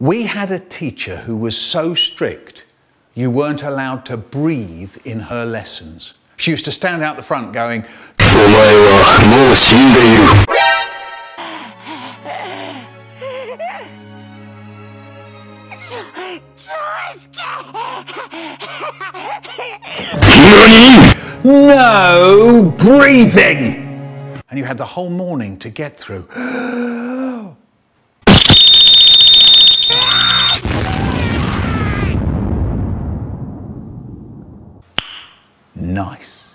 We had a teacher who was so strict, you weren't allowed to breathe in her lessons. She used to stand out the front going, No breathing! And you had the whole morning to get through. nice.